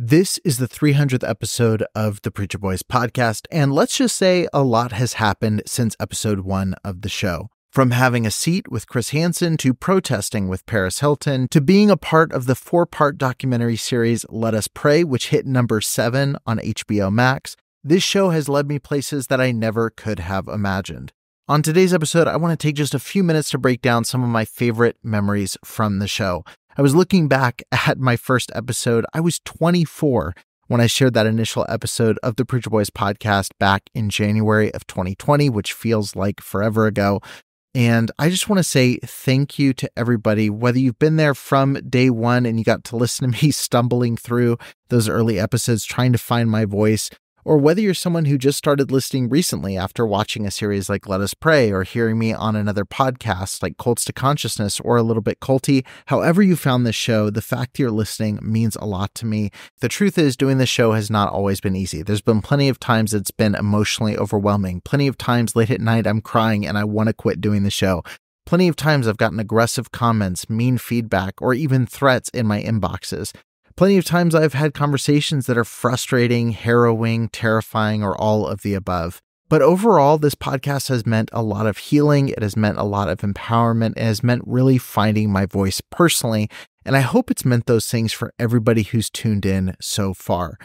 This is the 300th episode of the Preacher Boys podcast, and let's just say a lot has happened since episode one of the show. From having a seat with Chris Hansen to protesting with Paris Hilton to being a part of the four part documentary series Let Us Prey, which hit number seven on HBO Max, this show has led me places that I never could have imagined. On today's episode, I want to take just a few minutes to break down some of my favorite memories from the show. I was looking back at my first episode. I was 24 when I shared that initial episode of the Preacher Boys podcast back in January of 2020, which feels like forever ago. And I just want to say thank you to everybody, whether you've been there from day one and you got to listen to me stumbling through those early episodes trying to find my voice, or whether you're someone who just started listening recently after watching a series like Let Us Prey or hearing me on another podcast like Cults to Consciousness or a little bit culty, however you found this show, the fact you're listening means a lot to me. The truth is, doing this show has not always been easy. There's been plenty of times it's been emotionally overwhelming, plenty of times late at night I'm crying and I want to quit doing the show. Plenty of times I've gotten aggressive comments, mean feedback, or even threats in my inboxes. Plenty of times I've had conversations that are frustrating, harrowing, terrifying, or all of the above. But overall, this podcast has meant a lot of healing. It has meant a lot of empowerment. It has meant really finding my voice personally. And I hope it's meant those things for everybody who's tuned in so far.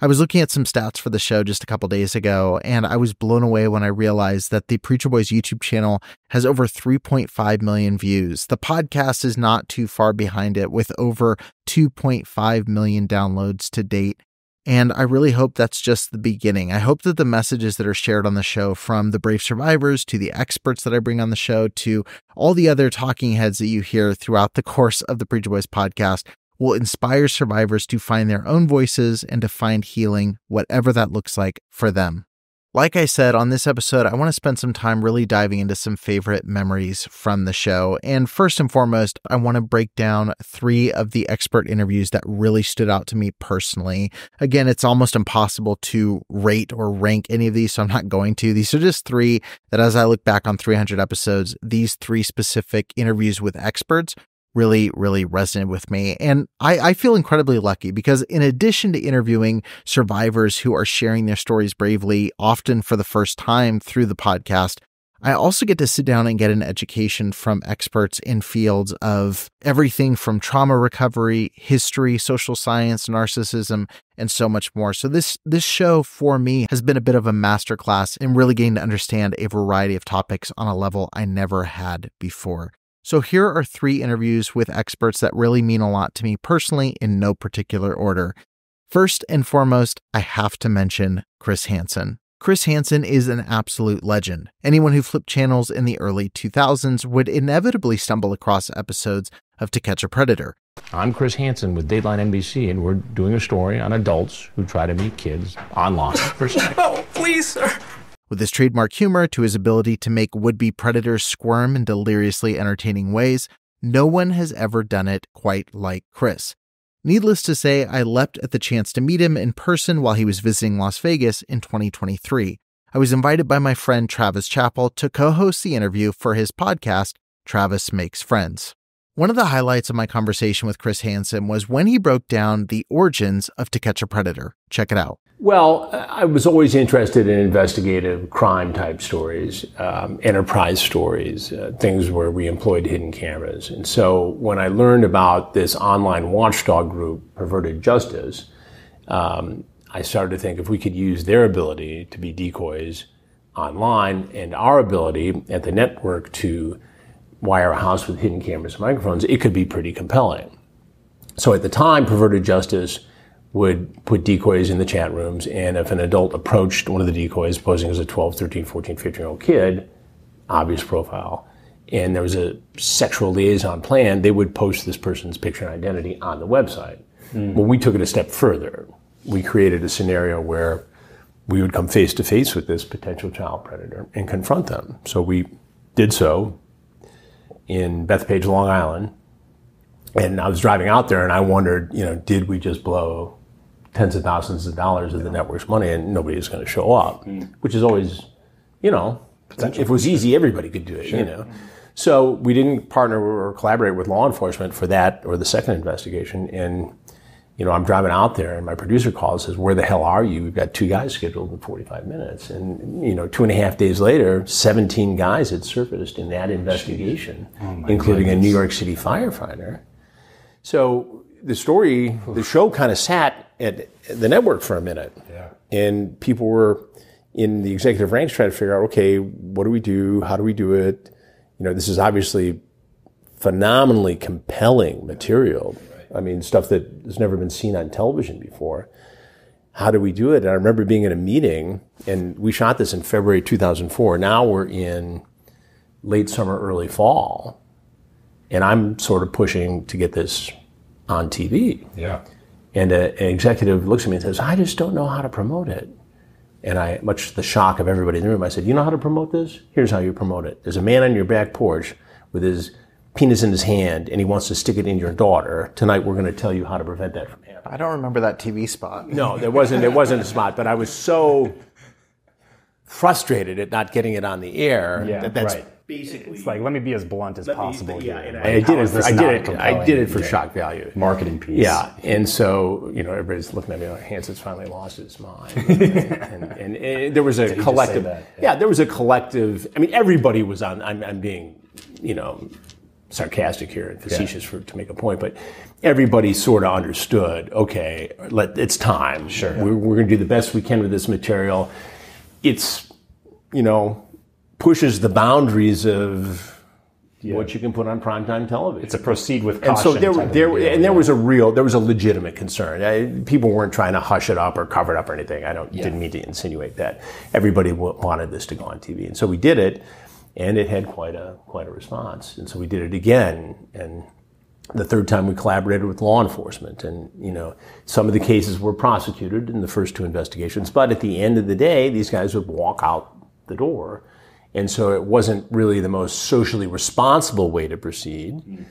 I was looking at some stats for the show just a couple days ago, and I was blown away when I realized that the Preacher Boys YouTube channel has over 3.5 million views. The podcast is not too far behind it, with over 2.5 million downloads to date. And I really hope that's just the beginning. I hope that the messages that are shared on the show, from the brave survivors to the experts that I bring on the show to all the other talking heads that you hear throughout the course of the Preacher Boys podcast, will inspire survivors to find their own voices and to find healing, whatever that looks like for them. Like I said, on this episode, I want to spend some time really diving into some favorite memories from the show. And first and foremost, I want to break down three of the expert interviews that really stood out to me personally. Again, it's almost impossible to rate or rank any of these, so I'm not going to. These are just three that, as I look back on 300 episodes, these three specific interviews with experts really, really resonated with me. And I, I, feel incredibly lucky because, in addition to interviewing survivors who are sharing their stories bravely, often for the first time through the podcast, I also get to sit down and get an education from experts in fields of everything from trauma recovery, history, social science, narcissism, and so much more. So this this show for me has been a bit of a masterclass in really getting to understand a variety of topics on a level I never had before. So here are three interviews with experts that really mean a lot to me personally in no particular order. First and foremost, I have to mention Chris Hansen. Chris Hansen is an absolute legend. Anyone who flipped channels in the early 2000s would inevitably stumble across episodes of To Catch a Predator. I'm Chris Hansen with Dateline NBC, and we're doing a story on adults who try to meet kids online for sex. oh, please, sir. With his trademark humor to his ability to make would be predators squirm in deliriously entertaining ways, no one has ever done it quite like Chris. Needless to say, I leapt at the chance to meet him in person while he was visiting Las Vegas in 2023. I was invited by my friend Travis Chappell to co host the interview for his podcast, Travis Makes Friends. One of the highlights of my conversation with Chris Hansen was when he broke down the origins of To Catch a Predator. Check it out. Well, I was always interested in investigative crime type stories, um, enterprise stories, uh, things where we employed hidden cameras. And so when I learned about this online watchdog group, Perverted Justice, um, I started to think if we could use their ability to be decoys online and our ability at the network to wire a house with hidden cameras and microphones, it could be pretty compelling. So at the time, Perverted Justice would put decoys in the chat rooms. And if an adult approached one of the decoys posing as a 12, 13, 14, 15 year old kid, obvious profile, and there was a sexual liaison plan, they would post this person's picture and identity on the website. Mm. Well, we took it a step further. We created a scenario where we would come face to face with this potential child predator and confront them. So we did so in Bethpage, Long Island. And I was driving out there and I wondered, you know, did we just blow tens of thousands of dollars of the network's money and nobody is going to show up, mm. which is always, you know, if it was easy, everybody could do it, sure. you know. So we didn't partner or collaborate with law enforcement for that or the second investigation. And you know, I'm driving out there and my producer calls says, where the hell are you? We've got two guys scheduled in 45 minutes. And, you know, two and a half days later, 17 guys had surfaced in that investigation, oh including goodness. a New York City firefighter. So the story, the show kind of sat at the network for a minute. Yeah. And people were in the executive ranks trying to figure out, okay, what do we do? How do we do it? You know, this is obviously phenomenally compelling material. I mean, stuff that has never been seen on television before. How do we do it? And I remember being in a meeting, and we shot this in February 2004. Now we're in late summer, early fall, and I'm sort of pushing to get this on TV. Yeah. And a, an executive looks at me and says, I just don't know how to promote it. And I, much to the shock of everybody in the room, I said, You know how to promote this? Here's how you promote it. There's a man on your back porch with his penis in his hand and he wants to stick it in your daughter. Tonight we're going to tell you how to prevent that from happening. I don't remember that TV spot. No, there wasn't. There wasn't a spot, but I was so frustrated at not getting it on the air. Yeah, that that's right. Basically, it's like let me be as blunt as possible. Me, yeah, and I, I, did it. For, I did it. I did it for shock value, marketing piece. Yeah, and so you know everybody's looking at me like Hansen's finally lost his mind, and, and, and, and, there was a collective. Yeah. yeah. there was a collective. I mean, everybody was on. I'm, I'm being, you know, sarcastic here and facetious yeah. for, to make a point, but everybody sort of understood. Okay, let it's time. Sure, we're, we're going to do the best we can with this material. It's you know pushes the boundaries of yeah. what you can put on primetime television. It's a proceed with caution. And so there, there, and there yeah. was a real, there was a legitimate concern. I, people weren't trying to hush it up or cover it up or anything. I don't, didn't mean to insinuate that. Everybody w- wanted this to go on TV, and so we did it and it had quite a quite a response. And so we did it again, and the third time we collaborated with law enforcement, and you know some of the cases were prosecuted in the first two investigations, but at the end of the day, these guys would walk out the door, and so it wasn't really the most socially responsible way to proceed. Mm-hmm.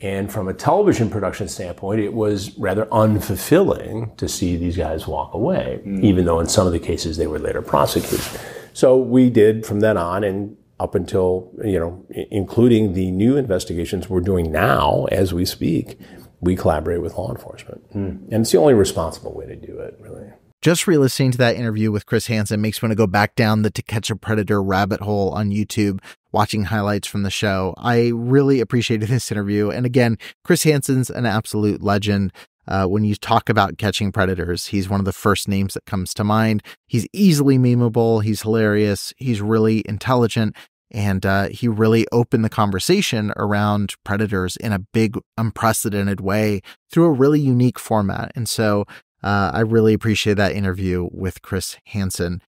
And from a television production standpoint, it was rather unfulfilling to see these guys walk away, mm-hmm. even though in some of the cases they were later prosecuted. So we did from then on, and up until, you know, including the new investigations we're doing now as we speak, we collaborate with law enforcement. Mm. And it's the only responsible way to do it, really. Just re listening to that interview with Chris Hansen makes me want to go back down the To Catch a Predator rabbit hole on YouTube, watching highlights from the show. I really appreciated this interview. And again, Chris Hansen's an absolute legend. Uh, when you talk about catching predators, he's one of the first names that comes to mind. He's easily memeable. He's hilarious. He's really intelligent. And uh, he really opened the conversation around predators in a big, unprecedented way through a really unique format. And so uh, I really appreciate that interview with Chris Hansen.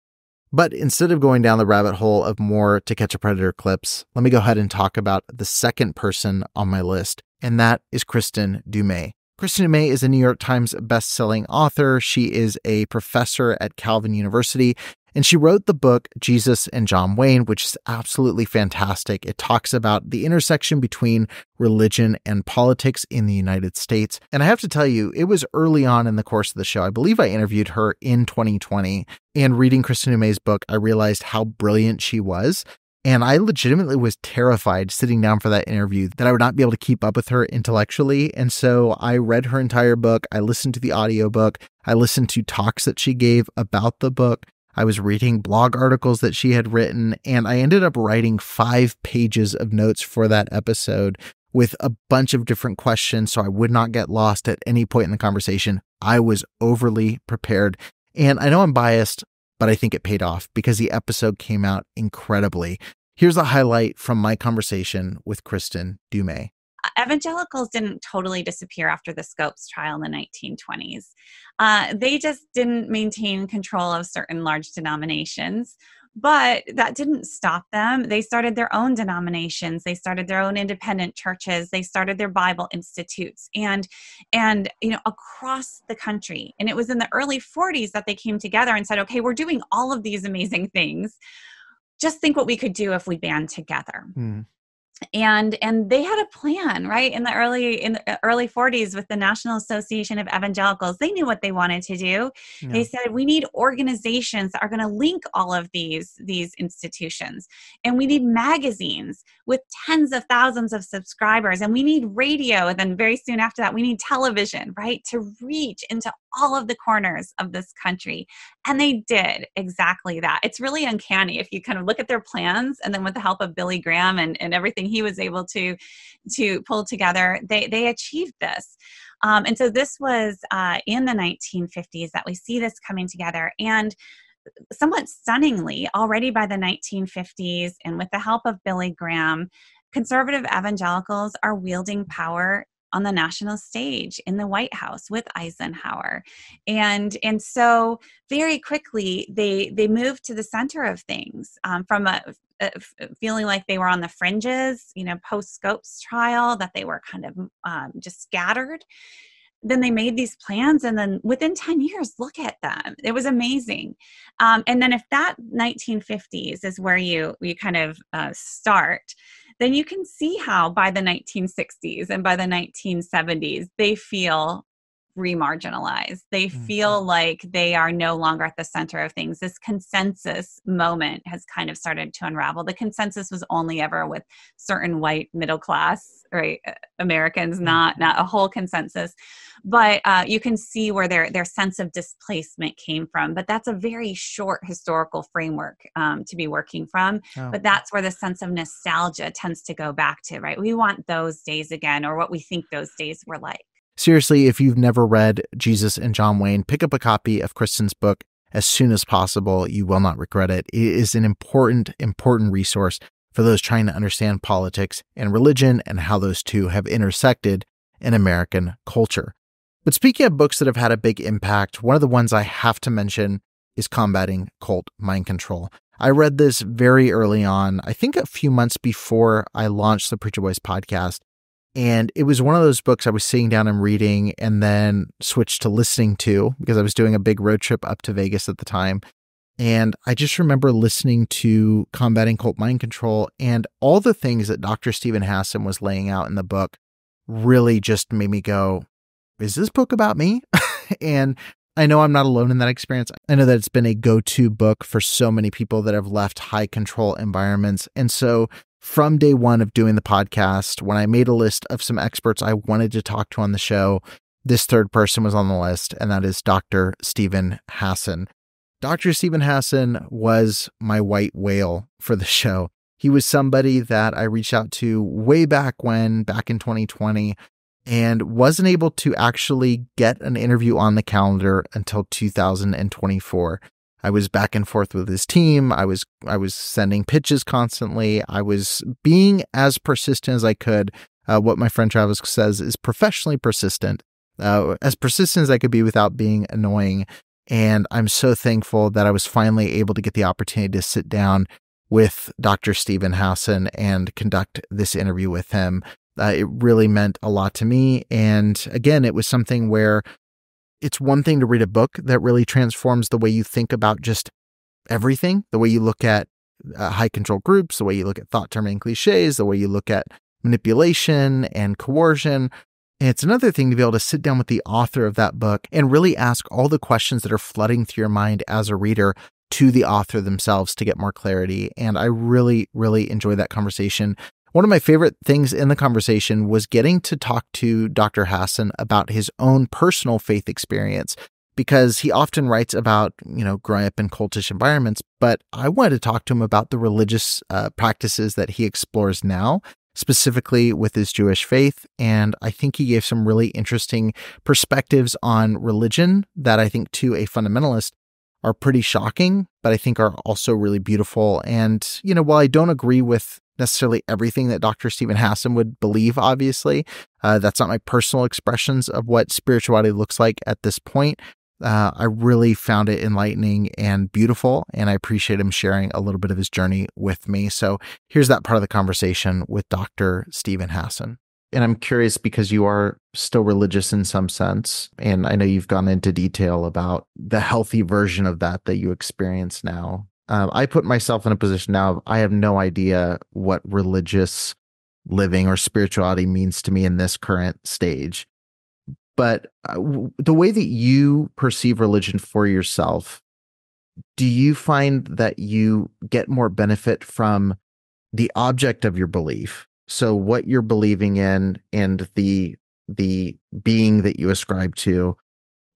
But instead of going down the rabbit hole of more To Catch a Predator clips, let me go ahead and talk about the second person on my list, and that is Kristin Du Kristen Kristin Du Mez is a New York Times best-selling author. She is a professor at Calvin University, and she wrote the book Jesus and John Wayne, which is absolutely fantastic. It talks about the intersection between religion and politics in the United States. And I have to tell you, it was early on in the course of the show. I believe I interviewed her in 2020. And reading Kristin Du Mez's book, I realized how brilliant she was. And I legitimately was terrified sitting down for that interview that I would not be able to keep up with her intellectually. And so I read her entire book. I listened to the audiobook. I listened to talks that she gave about the book. I was reading blog articles that she had written, and I ended up writing five pages of notes for that episode with a bunch of different questions so I would not get lost at any point in the conversation. I was overly prepared. And I know I'm biased, but I think it paid off because the episode came out incredibly. Here's a highlight from my conversation with Kristin Du Mez evangelicals didn't totally disappear after the Scopes trial in the 1920s. Uh, they just didn't maintain control of certain large denominations. But that didn't stop them. They started their own denominations. They started their own independent churches. They started their Bible institutes, and and you know across the country. And it was in the early 40s that they came together and said, "Okay, we're doing all of these amazing things. Just think what we could do if we band together." Mm and and they had a plan right? In the early in the uh, early 40s with the national association of evangelicals they knew what they wanted to do. Yeah. they said we need organizations that are going to link all of these these institutions and we need magazines with tens of thousands of subscribers and we need radio and then very soon after that we need television right? To reach into all of the corners of this country and they did exactly that. It's really uncanny if you kind of look at their plans and then with the help of billy graham and, and everything he was able to to pull together they they achieved this. Um, and so this was uh, in the 1950s that we see this coming together. And somewhat stunningly already by the 1950s and with the help of billy graham conservative evangelicals are wielding power on the national stage in the White House with Eisenhower. And, and so very quickly they, they moved to the center of things um, from a, a, feeling like they were on the fringes, you know, post Scopes trial, that they were kind of um, just scattered. Then they made these plans and then within 10 years look at them. It was amazing. Um, and then if that 1950s is where you you kind of uh, start then you can see how by the 1960s and by the 1970s they feel remarginalized. They mm-hmm. feel like they are no longer at the center of things. This consensus moment has kind of started to unravel. The consensus was only ever with certain white middle class right Americans, mm-hmm. not not a whole consensus. But uh, you can see where their their sense of displacement came from. But that's a very short historical framework um, to be working from. Oh. But that's where the sense of nostalgia tends to go back to. Right, we want those days again, or what we think those days were like. Seriously, if you've never read Jesus and John Wayne, pick up a copy of Kristin's book as soon as possible. You will not regret it. It is an important, important resource for those trying to understand politics and religion and how those two have intersected in American culture. But speaking of books that have had a big impact, one of the ones I have to mention is Combating Cult Mind Control. I read this very early on, I think a few months before I launched the Preacher Boys podcast. And it was one of those books I was sitting down and reading and then switched to listening to because I was doing a big road trip up to Vegas at the time. And I just remember listening to Combating Cult Mind Control and all the things that Dr. Steven Hassan was laying out in the book really just made me go, is this book about me? and I know I'm not alone in that experience. I know that it's been a go to book for so many people that have left high control environments. And so from day one of doing the podcast, when I made a list of some experts I wanted to talk to on the show, this third person was on the list, and that is Dr. Steven Hassan. Dr. Steven Hassan was my white whale for the show. He was somebody that I reached out to way back when, back in 2020, and wasn't able to actually get an interview on the calendar until 2024. I was back and forth with his team. I was I was sending pitches constantly. I was being as persistent as I could. Uh, what my friend Travis says is professionally persistent, uh, as persistent as I could be without being annoying. And I'm so thankful that I was finally able to get the opportunity to sit down with Dr. Steven Hassan and conduct this interview with him. Uh, it really meant a lot to me. And again, it was something where it's one thing to read a book that really transforms the way you think about just everything, the way you look at uh, high control groups, the way you look at thought terminating cliches, the way you look at manipulation and coercion. And it's another thing to be able to sit down with the author of that book and really ask all the questions that are flooding through your mind as a reader to the author themselves to get more clarity. And I really, really enjoyed that conversation. One of my favorite things in the conversation was getting to talk to Dr. Hassan about his own personal faith experience because he often writes about, you know, growing up in cultish environments, but I wanted to talk to him about the religious uh, practices that he explores now, specifically with his Jewish faith. And I think he gave some really interesting perspectives on religion that I think to a fundamentalist are pretty shocking, but I think are also really beautiful. And, you know, while I don't agree with necessarily everything that Dr. Steven Hassan would believe, obviously. Uh, that's not my personal expressions of what spirituality looks like at this point. Uh, I really found it enlightening and beautiful, and I appreciate him sharing a little bit of his journey with me. So here's that part of the conversation with Dr. Steven Hassan. And I'm curious because you are still religious in some sense. And I know you've gone into detail about the healthy version of that that you experience now um, I put myself in a position now. I have no idea what religious living or spirituality means to me in this current stage. But uh, the way that you perceive religion for yourself, do you find that you get more benefit from the object of your belief? So what you're believing in and the the being that you ascribe to,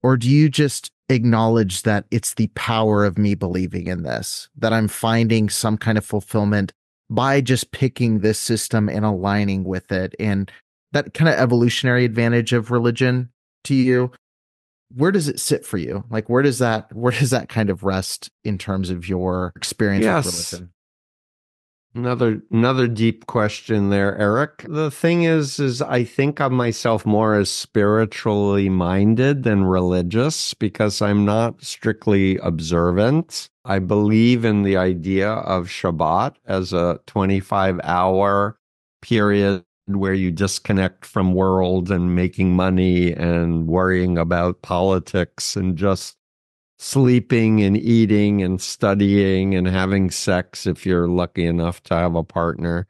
or do you just acknowledge that it's the power of me believing in this, that I'm finding some kind of fulfillment by just picking this system and aligning with it. And that kind of evolutionary advantage of religion to you where does it sit for you? Like where does that where does that kind of rest in terms of your experience yes. with religion Another another deep question there, Eric. The thing is is I think of myself more as spiritually minded than religious because I'm not strictly observant. I believe in the idea of Shabbat as a 25 hour period where you disconnect from world and making money and worrying about politics and just sleeping and eating and studying and having sex if you're lucky enough to have a partner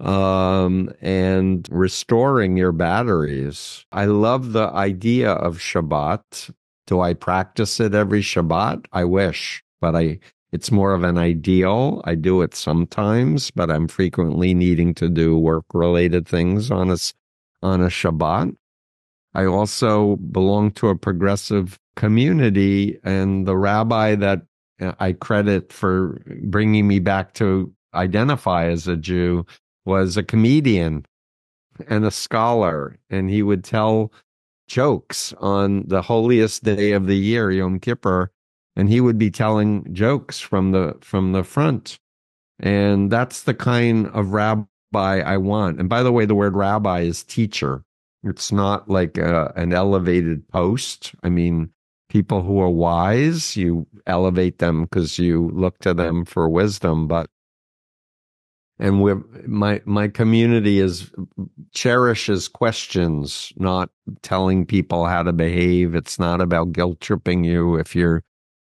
um, and restoring your batteries. I love the idea of Shabbat. Do I practice it every Shabbat? I wish, but I it's more of an ideal. I do it sometimes, but I'm frequently needing to do work related things on a on a Shabbat. I also belong to a progressive community. And the rabbi that uh, I credit for bringing me back to identify as a Jew was a comedian and a scholar. And he would tell jokes on the holiest day of the year, Yom Kippur, and he would be telling jokes from the from the front. And that's the kind of rabbi I want. And by the way, the word rabbi is teacher. It's not like a, an elevated post. I mean, people who are wise, you elevate them because you look to them for wisdom. But and we my my community is cherishes questions, not telling people how to behave. It's not about guilt tripping you if you're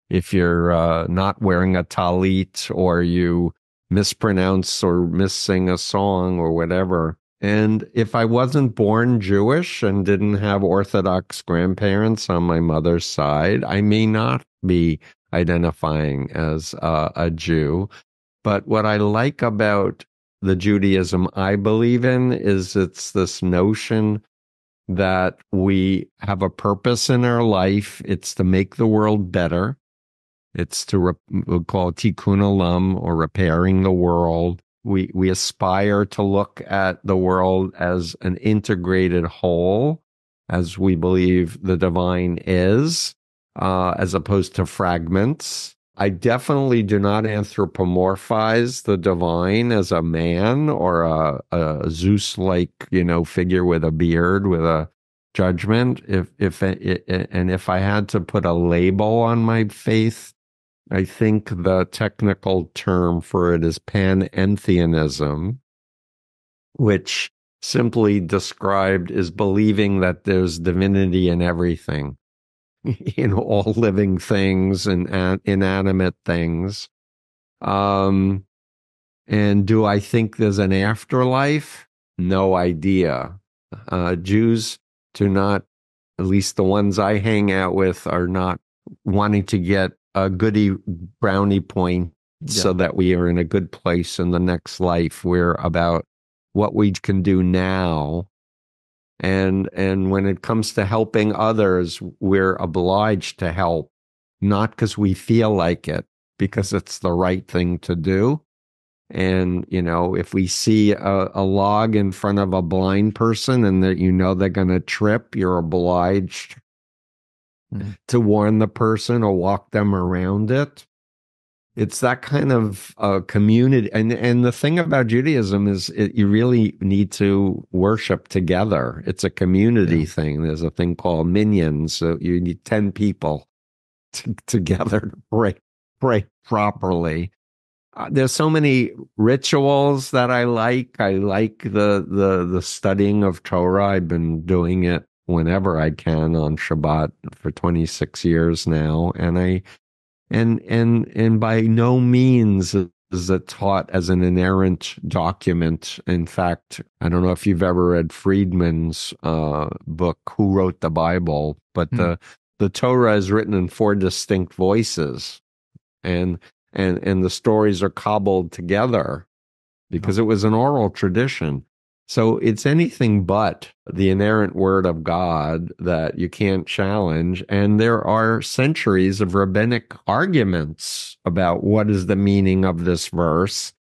if you're uh, not wearing a tallit or you mispronounce or missing a song or whatever. And if I wasn't born Jewish and didn't have Orthodox grandparents on my mother's side, I may not be identifying as uh, a Jew. But what I like about the Judaism I believe in is it's this notion that we have a purpose in our life. It's to make the world better. It's to re- we'll call it tikkun olam or repairing the world we we aspire to look at the world as an integrated whole as we believe the divine is uh, as opposed to fragments. I definitely do not anthropomorphize the divine as a man or a, a zeus like you know figure with a beard with a judgment. If if and if i had to put a label on my faith I think the technical term for it is panentheism, which simply described is believing that there's divinity in everything, in all living things and inanimate things. Um, and do I think there's an afterlife? No idea. Uh, Jews do not, at least the ones I hang out with, are not wanting to get a goody brownie point yeah. so that we are in a good place in the next life. We're about what we can do now. And and when it comes to helping others, we're obliged to help, not because we feel like it, because it's the right thing to do. And, you know, if we see a, a log in front of a blind person and that you know they're going to trip, you're obliged Mm. to warn the person or walk them around it. It's that kind of uh, community, and and the thing about Judaism is it, you really need to worship together. It's a community yeah. thing. There's a thing called minyan so you need ten people to, together to pray pray properly. Uh, there's so many rituals that I like. I like the the the studying of Torah. I've been doing it whenever I can on Shabbat for 26 years now. And I, and, and, and by no means is it taught as an inerrant document. In fact, I don't know if you've ever read Friedman's uh, book, Who Wrote the Bible, but mm. the the Torah is written in four distinct voices, and and and the stories are cobbled together because it was an oral tradition. So it's anything but the inerrant word of God that you can't challenge. And there are centuries of rabbinic arguments about what is the meaning of this verse.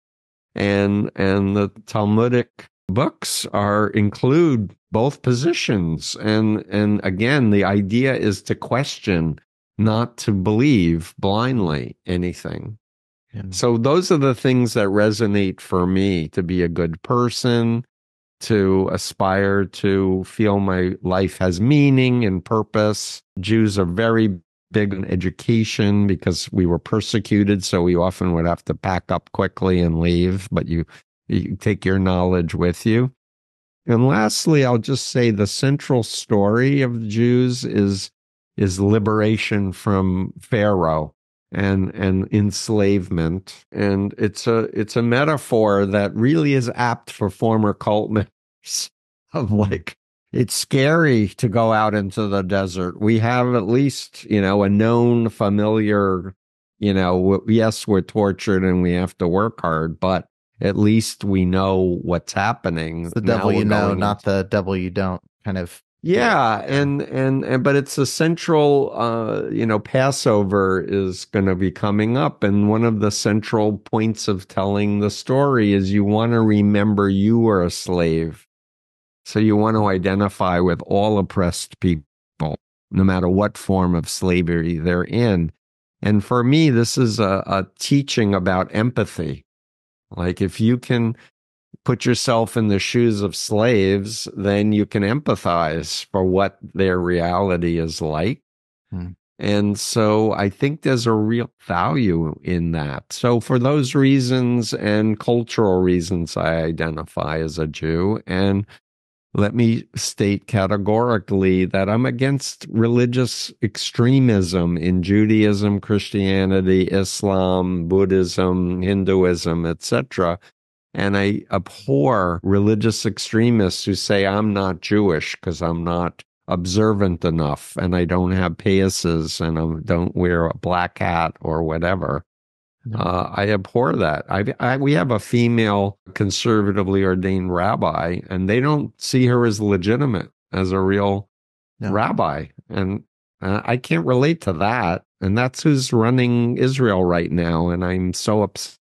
And, and the Talmudic books are include both positions. And, and again, the idea is to question, not to believe blindly anything. So those are the things that resonate for me to be a good person, to aspire to feel my life has meaning and purpose. Jews are very big on education because we were persecuted, so we often would have to pack up quickly and leave, but you, you take your knowledge with you. And lastly, I'll just say the central story of the Jews is is liberation from Pharaoh and and enslavement. And it's a it's a metaphor that really is apt for former cult members of like it's scary to go out into the desert. We have at least you know a known familiar you know yes we're tortured and we have to work hard but at least we know what's happening. The devil you know not the devil you don't kind of yeah, and, and and but it's a central uh you know Passover is going to be coming up and one of the central points of telling the story is you want to remember you were a slave. So you want to identify with all oppressed people no matter what form of slavery they're in. And for me this is a, a teaching about empathy. Like if you can put yourself in the shoes of slaves, then you can empathize for what their reality is like. Hmm. And so I think there's a real value in that. So for those reasons and cultural reasons, I identify as a Jew. And let me state categorically that I'm against religious extremism in Judaism, Christianity, Islam, Buddhism, Hinduism, etc. And I abhor religious extremists who say, I'm not Jewish because I'm not observant enough and I don't have payasses and I don't wear a black hat or whatever. No. Uh, I abhor that. I, I, we have a female conservatively ordained rabbi, and they don't see her as legitimate as a real no. rabbi. And uh, I can't relate to that. And that's who's running Israel right now. And I'm so upset.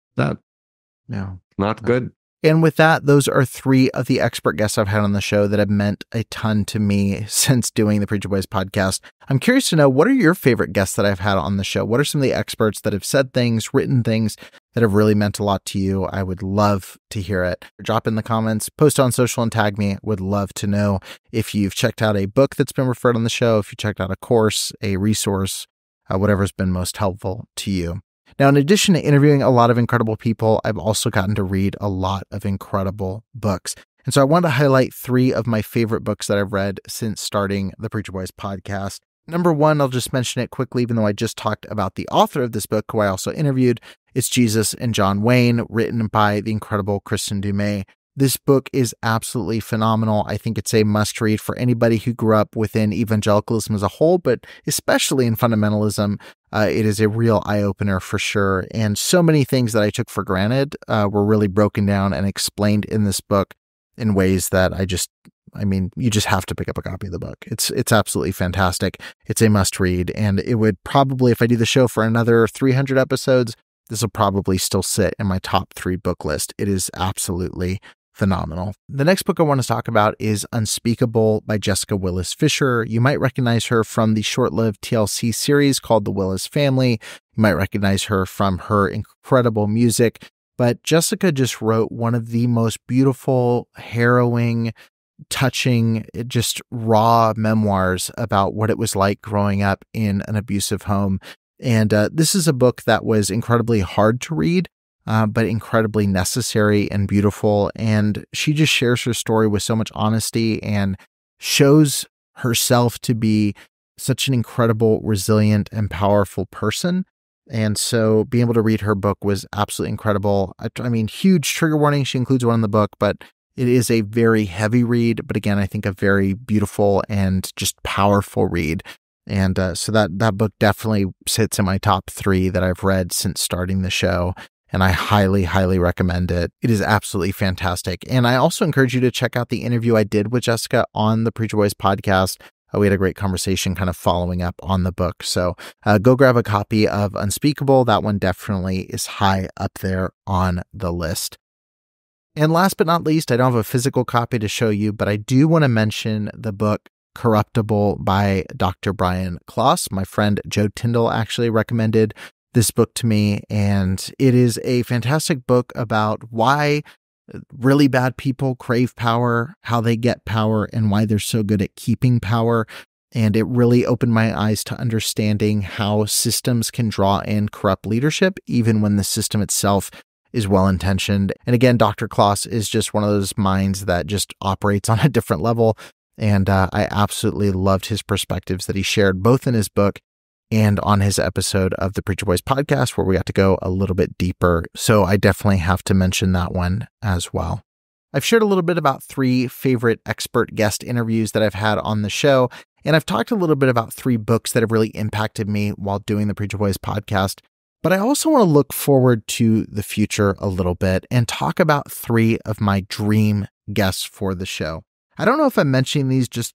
No. Not good. And with that, those are three of the expert guests I've had on the show that have meant a ton to me since doing the Preacher Boys podcast. I'm curious to know what are your favorite guests that I've had on the show? What are some of the experts that have said things, written things that have really meant a lot to you? I would love to hear it. Drop in the comments, post on social and tag me. Would love to know if you've checked out a book that's been referred on the show, if you checked out a course, a resource, uh, whatever's been most helpful to you. Now, in addition to interviewing a lot of incredible people, I've also gotten to read a lot of incredible books. And so I want to highlight three of my favorite books that I've read since starting the Preacher Boys podcast. Number one, I'll just mention it quickly, even though I just talked about the author of this book, who I also interviewed. It's Jesus and John Wayne, written by the incredible Kristin Du Mez. This book is absolutely phenomenal. I think it's a must read for anybody who grew up within evangelicalism as a whole, but especially in fundamentalism. Uh, it is a real eye opener for sure. And so many things that I took for granted uh, were really broken down and explained in this book in ways that I just, I mean, you just have to pick up a copy of the book. It's it's absolutely fantastic. It's a must read, and it would probably, if I do the show for another 300 episodes, this will probably still sit in my top three book list. It is absolutely phenomenal. The next book I want to talk about is Unspeakable by Jessica Willis Fisher. You might recognize her from the short lived TLC series called The Willis Family. You might recognize her from her incredible music. But Jessica just wrote one of the most beautiful, harrowing, touching, just raw memoirs about what it was like growing up in an abusive home. And uh, this is a book that was incredibly hard to read uh, but incredibly necessary and beautiful. And she just shares her story with so much honesty and shows herself to be such an incredible, resilient, and powerful person. And so being able to read her book was absolutely incredible. I, I mean, huge trigger warning. She includes one in the book, but it is a very heavy read, but again, I think a very beautiful and just powerful read. And uh, so that that book definitely sits in my top three that I've read since starting the show. And I highly, highly recommend it. It is absolutely fantastic. And I also encourage you to check out the interview I did with Jessica on the Preacher Boys podcast. Uh, we had a great conversation kind of following up on the book. So uh, go grab a copy of Unspeakable. That one definitely is high up there on the list. And last but not least, I don't have a physical copy to show you, but I do want to mention the book Corruptible by Dr. Brian Klaas. My friend Joe Tyndall actually recommended this book to me, and it is a fantastic book about why really bad people crave power, how they get power, and why they're so good at keeping power. And it really opened my eyes to understanding how systems can draw in corrupt leadership, even when the system itself is well intentioned. And again, Dr. Klaas is just one of those minds that just operates on a different level. And uh, I absolutely loved his perspectives that he shared both in his book and on his episode of the Preacher Boys podcast, where we got to go a little bit deeper. So I definitely have to mention that one as well. I've shared a little bit about three favorite expert guest interviews that I've had on the show. And I've talked a little bit about three books that have really impacted me while doing the Preacher Boys podcast. But I also want to look forward to the future a little bit and talk about three of my dream guests for the show. I don't know if I'm mentioning these just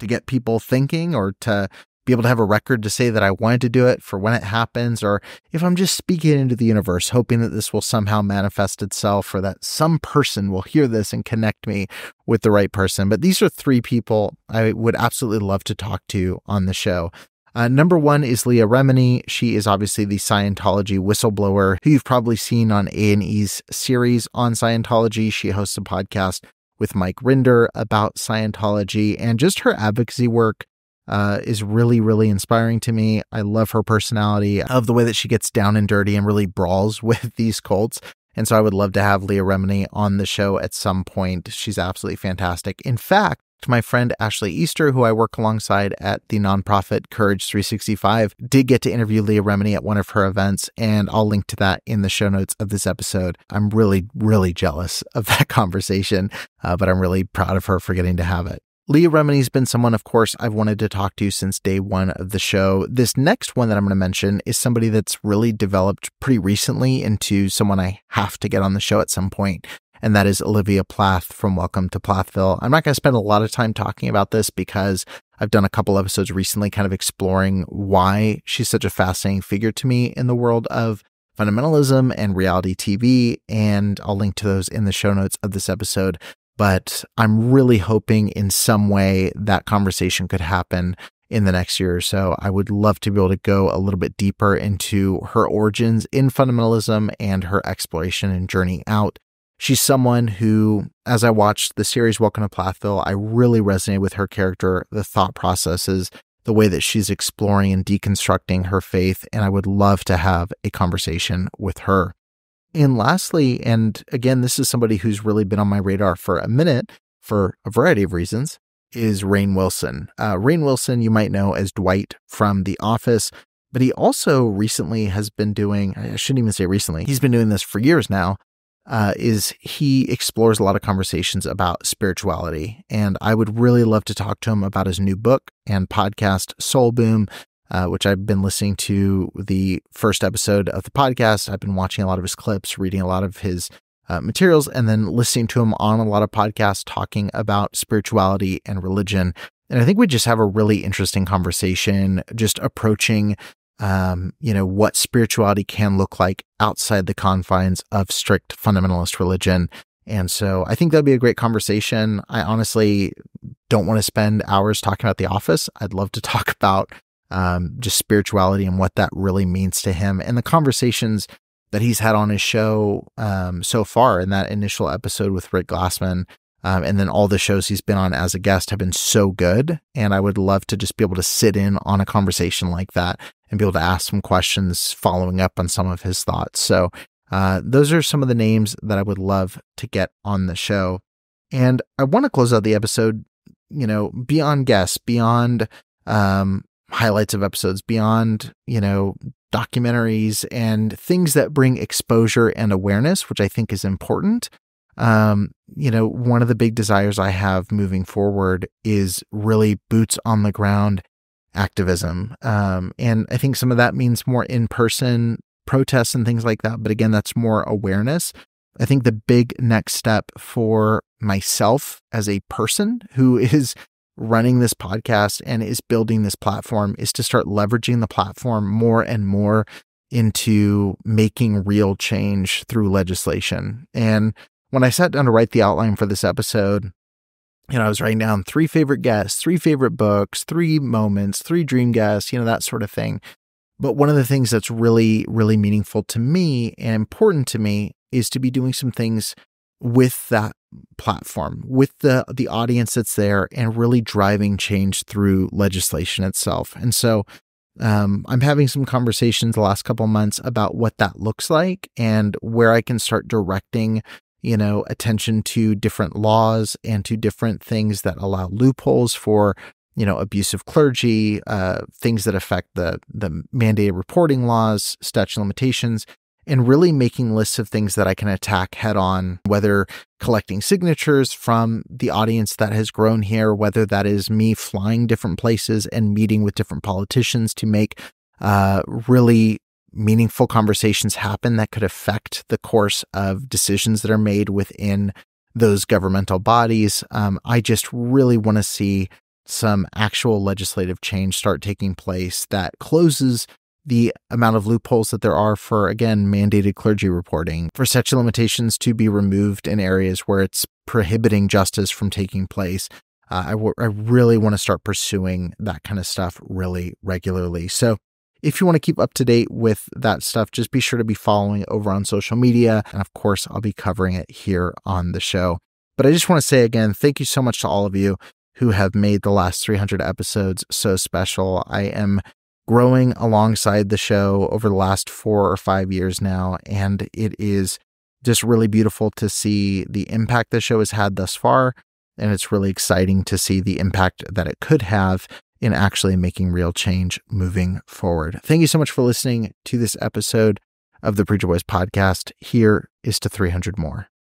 to get people thinking or to be able to have a record to say that I wanted to do it for when it happens, or if I'm just speaking into the universe, hoping that this will somehow manifest itself or that some person will hear this and connect me with the right person. But these are three people I would absolutely love to talk to on the show. Uh, number one is Leah Remini. She is obviously the Scientology whistleblower who you've probably seen on A&E's series on Scientology. She hosts a podcast with Mike Rinder about Scientology and just her advocacy work uh, is really, really inspiring to me. I love her personality of the way that she gets down and dirty and really brawls with these cults. And so I would love to have Leah Remini on the show at some point. She's absolutely fantastic. In fact, my friend Ashley Easter, who I work alongside at the nonprofit Courage 365, did get to interview Leah Remini at one of her events, and I'll link to that in the show notes of this episode. I'm really, really jealous of that conversation, uh, but I'm really proud of her for getting to have it. Leah Remini's been someone, of course, I've wanted to talk to since day one of the show. This next one that I'm going to mention is somebody that's really developed pretty recently into someone I have to get on the show at some point and that is Olivia Plath from Welcome to Plathville. I'm not going to spend a lot of time talking about this because I've done a couple episodes recently kind of exploring why she's such a fascinating figure to me in the world of fundamentalism and reality TV. And I'll link to those in the show notes of this episode. But I'm really hoping in some way that conversation could happen in the next year or so. I would love to be able to go a little bit deeper into her origins in fundamentalism and her exploration and journey out She's someone who, as I watched the series Welcome to Plathville, I really resonated with her character, the thought processes, the way that she's exploring and deconstructing her faith. And I would love to have a conversation with her. And lastly, and again, this is somebody who's really been on my radar for a minute for a variety of reasons, is Rainn Wilson. Uh, Rainn Wilson, you might know as Dwight from The Office, but he also recently has been doing, I shouldn't even say recently, he's been doing this for years now, uh, is he explores a lot of conversations about spirituality. And I would really love to talk to him about his new book and podcast, Soul Boom, uh, which I've been listening to the first episode of the podcast. I've been watching a lot of his clips, reading a lot of his uh, materials, and then listening to him on a lot of podcasts talking about spirituality and religion. And I think we just have a really interesting conversation, just approaching um, you know, what spirituality can look like outside the confines of strict fundamentalist religion. And so I think that'd be a great conversation. I honestly don't want to spend hours talking about The Office. I'd love to talk about um, just spirituality and what that really means to him and the conversations that he's had on his show um, so far in that initial episode with Rick Glassman. Um, and then all the shows he's been on as a guest have been so good. And I would love to just be able to sit in on a conversation like that and be able to ask some questions following up on some of his thoughts. So, uh, those are some of the names that I would love to get on the show. And I want to close out the episode, you know, beyond guests, beyond um, highlights of episodes, beyond, you know, documentaries, and things that bring exposure and awareness, which I think is important. Um, you know, one of the big desires I have moving forward is really boots on the ground activism. Um, and I think some of that means more in person protests and things like that. But again, that's more awareness. I think the big next step for myself as a person who is running this podcast and is building this platform is to start leveraging the platform more and more into making real change through legislation. And when I sat down to write the outline for this episode, you know, I was writing down three favorite guests, three favorite books, three moments, three dream guests, you know, that sort of thing. But one of the things that's really, really meaningful to me and important to me is to be doing some things with that platform, with the the audience that's there, and really driving change through legislation itself. And so, um, I'm having some conversations the last couple months about what that looks like and where I can start directing, you know, attention to different laws and to different things that allow loopholes for you know, abusive clergy, uh, things that affect the the mandated reporting laws, statute limitations, and really making lists of things that I can attack head on, whether collecting signatures from the audience that has grown here, whether that is me flying different places and meeting with different politicians to make uh, really meaningful conversations happen that could affect the course of decisions that are made within those governmental bodies. Um, I just really want to see some actual legislative change start taking place that closes the amount of loopholes that there are for, again, mandated clergy reporting, for such limitations to be removed in areas where it's prohibiting justice from taking place. Uh, I, I really want to start pursuing that kind of stuff really regularly. So, if you want to keep up to date with that stuff, just be sure to be following over on social media. And of course, I'll be covering it here on the show. But I just want to say again, thank you so much to all of you who have made the last 300 episodes so special. I am growing alongside the show over the last four or five years now. And it is just really beautiful to see the impact the show has had thus far. And it's really exciting to see the impact that it could have in actually making real change moving forward. Thank you so much for listening to this episode of the Preacher Boys podcast. Here is to 300 more.